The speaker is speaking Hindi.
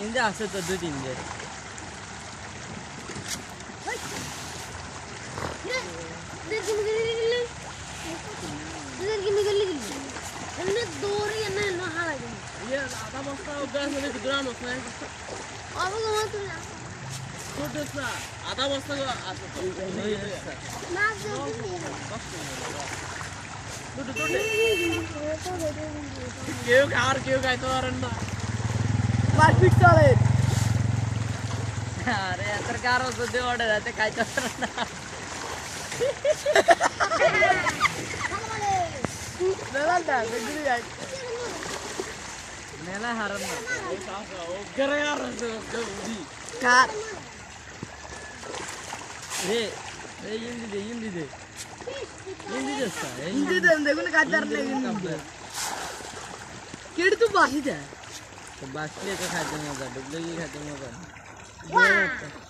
ইন্দে আছে তো দুই তিন দিন ইয়ে আধা বস্তা গাছ হলে দুরানো খায় ছোট সা আধা বস্তা আছে তো ছোট ছোট কেউ আর কেউ খাইতে পারেন না मार्केट चालू अरे तर कार सुद्धा ऑर्डर आहे ते काय मेला हरण कार हे ಹಿಂದಿ ಇದೆ ಹಿಂದಿ ಇದೆ ಹಿಂದಿ ಇದೆ ಸರ್ ಹಿಂದಿ ಇದೆ ಅಂದ್ರೆ ಕಾತಾರ್ಲೇ ಹಿಂದಿ ಕಿಡ್ತು ಬಾಹಿದೆ तो बासले का तो खाते हैं होगा खाते नहीं